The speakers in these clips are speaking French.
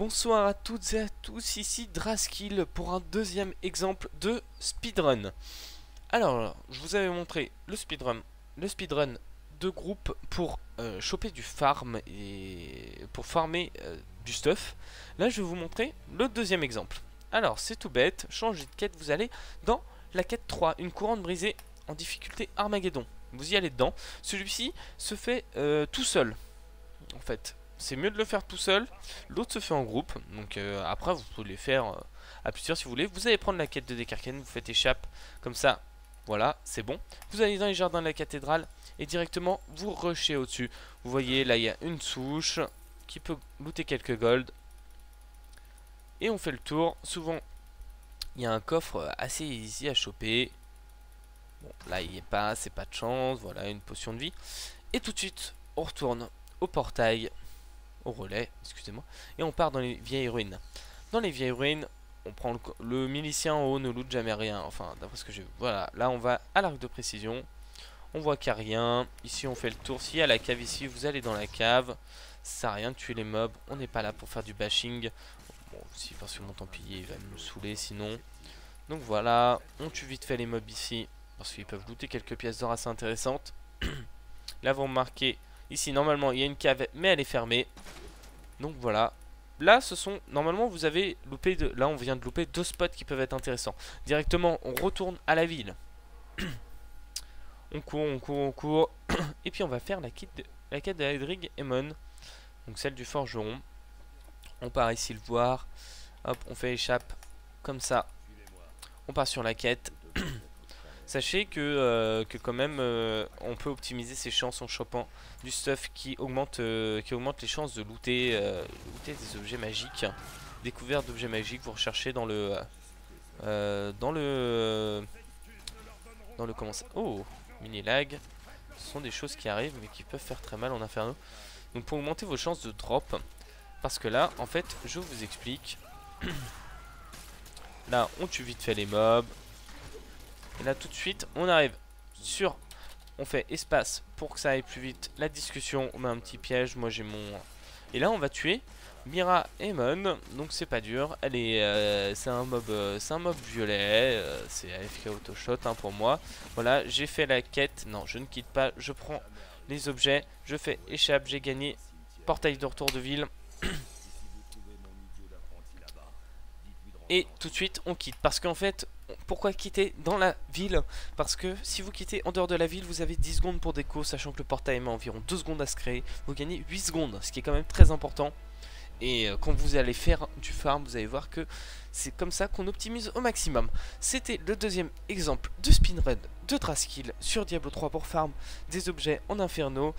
Bonsoir à toutes et à tous, ici Draskill pour un deuxième exemple de speedrun. Alors, je vous avais montré le speedrun, le speedrun de groupe pour euh, choper du farm et pour farmer euh, du stuff. Là, je vais vous montrer le deuxième exemple. Alors, c'est tout bête, changez de quête, vous allez dans la quête 3, une couronne brisée en difficulté Armageddon. Vous y allez dedans. Celui-ci se fait euh, tout seul, en fait c'est mieux de le faire tout seul. L'autre se fait en groupe. Donc euh, après, vous pouvez les faire euh, à plusieurs si vous voulez. Vous allez prendre la quête de Dekarken, vous faites échappe. Comme ça, voilà, c'est bon. Vous allez dans les jardins de la cathédrale et directement vous rushez au-dessus. Vous voyez, là, il y a une souche qui peut looter quelques gold. Et on fait le tour. Souvent, il y a un coffre assez easy à choper. Bon, là, il n'y est pas, c'est pas de chance. Voilà, une potion de vie. Et tout de suite, on retourne au portail au relais, excusez-moi, et on part dans les vieilles ruines. Dans les vieilles ruines, on prend le, milicien en haut ne loot jamais rien, enfin d'après ce que j'ai vu. Voilà, là on va à l'arc de précision, on voit qu'il n'y a rien, ici on fait le tour, s'il y a la cave ici, vous allez dans la cave, ça sert rien de tuer les mobs, on n'est pas là pour faire du bashing, bon si parce que mon templier il va me saouler sinon. Donc voilà, on tue vite fait les mobs ici, parce qu'ils peuvent looter quelques pièces d'or assez intéressantes. là vous remarquez Ici, normalement, il y a une cave, mais elle est fermée. Donc voilà. Là, ce sont... Normalement, vous avez loupé... De, là, on vient de louper deux spots qui peuvent être intéressants. Directement, on retourne à la ville. on court, on court, on court. Et puis, on va faire la, quête de, la quête de Edrig Emon. Donc, celle du forgeron. On part ici le voir. Hop, on fait échappe. Comme ça. On part sur la quête. Sachez que, euh, que quand même euh, on peut optimiser ses chances en chopant du stuff qui augmente, euh, les chances de looter, looter des objets magiques. Découverte d'objets magiques, vous recherchez dans le dans le dans le comment ça Oh mini lag. Ce sont des choses qui arrivent mais qui peuvent faire très mal en inferno. Donc pour augmenter vos chances de drop, parce que là en fait je vous explique. là on tue vite fait les mobs, et là tout de suite on arrive sur On fait espace pour que ça aille plus vite La discussion, on met un petit piège Moi j'ai mon... Et là on va tuer Mira Emon, donc c'est pas dur, elle est, euh, c'est un mob, euh, c'est un mob violet, euh, c'est AFK auto shot hein, pour moi. Voilà, j'ai fait la quête, non je ne quitte pas, je prends les objets, je fais échappe, j'ai gagné portail de retour de ville. Et tout de suite on quitte, parce qu'en fait pourquoi quitter dans la ville? Parce que si vous quittez en dehors de la ville, vous avez 10 secondes pour déco, sachant que le portail met environ 2 secondes à se créer. Vous gagnez 8 secondes, ce qui est quand même très important. Et euh, quand vous allez faire du farm, vous allez voir que c'est comme ça qu'on optimise au maximum. C'était le deuxième exemple de speedrun de Traskill sur Diablo 3 pour farm des objets en inferno.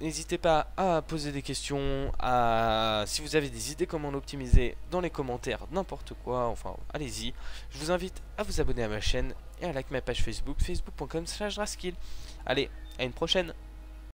N'hésitez pas à poser des questions, à si vous avez des idées comment l'optimiser dans les commentaires, n'importe quoi, enfin allez-y. Je vous invite à vous abonner à ma chaîne et à like ma page Facebook, facebook.com slash Allez, à une prochaine